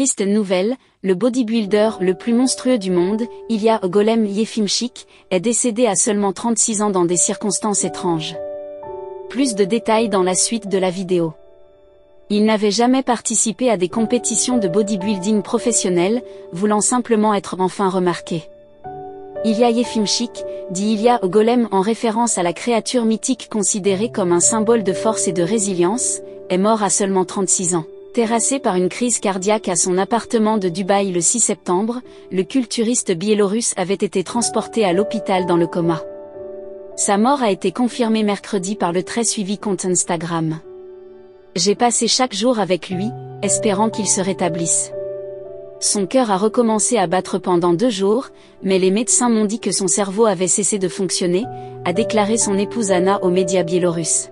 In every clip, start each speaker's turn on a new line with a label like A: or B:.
A: Triste nouvelle, le bodybuilder le plus monstrueux du monde, Ilya Golem Yefimchik, est décédé à seulement 36 ans dans des circonstances étranges. Plus de détails dans la suite de la vidéo. Il n'avait jamais participé à des compétitions de bodybuilding professionnelles, voulant simplement être enfin remarqué. Ilya Yefimchik, dit Ilya Golem en référence à la créature mythique considérée comme un symbole de force et de résilience, est mort à seulement 36 ans. Terrassé par une crise cardiaque à son appartement de Dubaï le 6 septembre, le culturiste biélorusse avait été transporté à l'hôpital dans le coma. Sa mort a été confirmée mercredi par le très suivi compte Instagram. J'ai passé chaque jour avec lui, espérant qu'il se rétablisse. Son cœur a recommencé à battre pendant deux jours, mais les médecins m'ont dit que son cerveau avait cessé de fonctionner, a déclaré son épouse Anna aux médias biélorusses.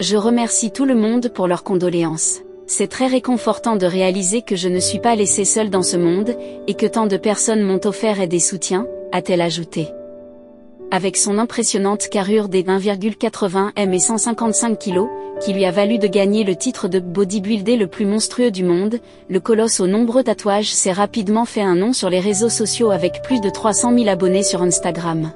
A: Je remercie tout le monde pour leurs condoléances. C'est très réconfortant de réaliser que je ne suis pas laissée seule dans ce monde, et que tant de personnes m'ont offert aide et soutien, a-t-elle ajouté. Avec son impressionnante carrure des 1,80 m et 155 kg, qui lui a valu de gagner le titre de bodybuilder le plus monstrueux du monde, le colosse aux nombreux tatouages s'est rapidement fait un nom sur les réseaux sociaux avec plus de 300 000 abonnés sur Instagram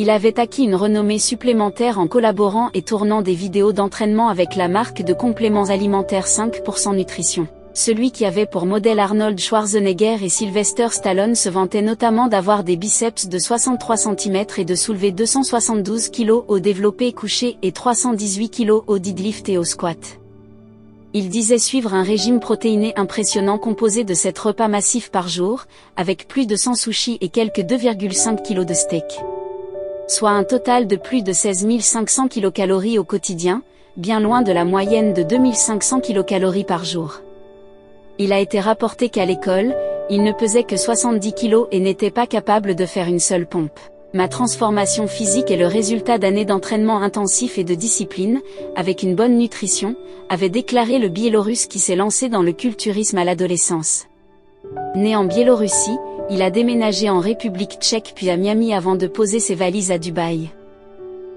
A: il avait acquis une renommée supplémentaire en collaborant et tournant des vidéos d'entraînement avec la marque de compléments alimentaires 5% Nutrition. Celui qui avait pour modèle Arnold Schwarzenegger et Sylvester Stallone se vantait notamment d'avoir des biceps de 63 cm et de soulever 272 kg au développé couché et 318 kg au deadlift et au squat. Il disait suivre un régime protéiné impressionnant composé de 7 repas massifs par jour, avec plus de 100 sushis et quelques 2,5 kg de steak soit un total de plus de 16 500 kcal au quotidien, bien loin de la moyenne de 2500 kcal par jour. Il a été rapporté qu'à l'école, il ne pesait que 70 kg et n'était pas capable de faire une seule pompe. Ma transformation physique est le résultat d'années d'entraînement intensif et de discipline, avec une bonne nutrition, avait déclaré le Biélorusse qui s'est lancé dans le culturisme à l'adolescence. Né en Biélorussie, il a déménagé en République tchèque puis à Miami avant de poser ses valises à Dubaï.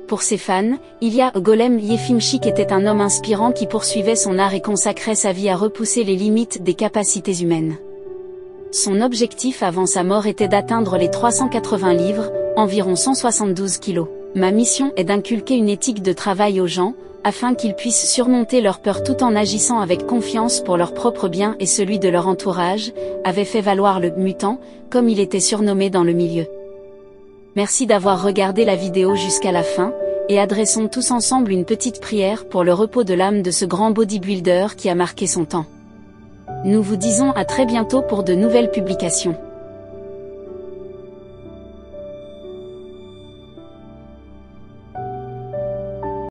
A: Pour ses fans, Ilya Golem Yefimchik était un homme inspirant qui poursuivait son art et consacrait sa vie à repousser les limites des capacités humaines. Son objectif avant sa mort était d'atteindre les 380 livres, environ 172 kilos. Ma mission est d'inculquer une éthique de travail aux gens, afin qu'ils puissent surmonter leur peur tout en agissant avec confiance pour leur propre bien et celui de leur entourage, avait fait valoir le mutant, comme il était surnommé dans le milieu. Merci d'avoir regardé la vidéo jusqu'à la fin, et adressons tous ensemble une petite prière pour le repos de l'âme de ce grand bodybuilder qui a marqué son temps. Nous vous disons à très bientôt pour de nouvelles publications.